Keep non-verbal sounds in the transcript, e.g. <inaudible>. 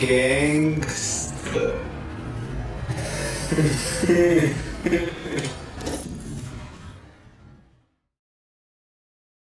Gangster. <laughs>